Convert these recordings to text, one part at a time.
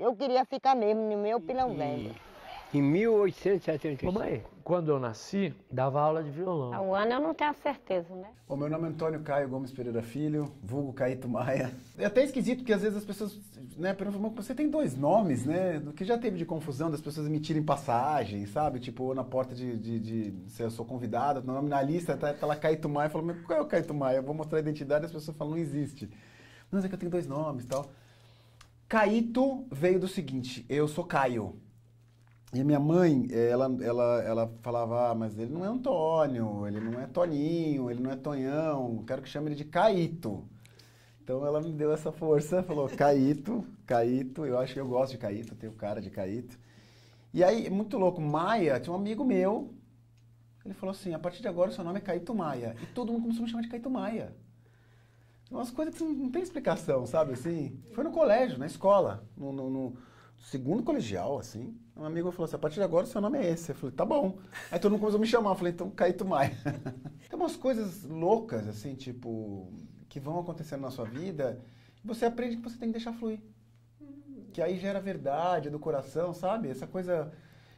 Eu queria ficar mesmo no meu pilão velho. Em 1875. Mamãe, quando eu nasci, dava aula de violão. O ano eu não tenho certeza, né? O meu nome é Antônio Caio Gomes Pereira Filho, vulgo Caíto Maia. É até esquisito porque às vezes as pessoas né, perguntam, mas você tem dois nomes, né? Do que já teve de confusão das pessoas emitirem passagem, sabe? Tipo, ou na porta de, de, de se eu sou convidado, no nome na lista tá, tá lá Caíto Maia, eu falo, mas qual é o Caíto Maia? Eu vou mostrar a identidade e as pessoas falam, não existe. Não, mas é que eu tenho dois nomes e tal. Caíto veio do seguinte, eu sou Caio. E a minha mãe, ela, ela, ela falava, ah, mas ele não é Antônio, ele não é Toninho, ele não é Tonhão, quero que chame ele de Caíto. Então ela me deu essa força, falou Caíto, Caíto, eu acho que eu gosto de Caíto, tenho cara de Caíto. E aí, muito louco, Maia, tinha um amigo meu, ele falou assim, a partir de agora o seu nome é Caíto Maia. E todo mundo começou a me chamar de Caíto Maia. Umas coisas que não tem explicação, sabe assim? Foi no colégio, na escola, no, no, no segundo colegial, assim, um amigo falou assim, a partir de agora o seu nome é esse. Eu falei, tá bom. Aí todo mundo começou a me chamar, eu falei, então Caíto Maia. Tem umas coisas loucas, assim, tipo, que vão acontecendo na sua vida, e você aprende que você tem que deixar fluir. Que aí gera verdade, do coração, sabe? Essa coisa...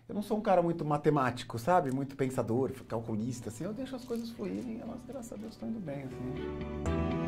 Eu não sou um cara muito matemático, sabe? Muito pensador, calculista, assim. Eu deixo as coisas fluírem e elas, graças a Deus, estão indo bem, assim.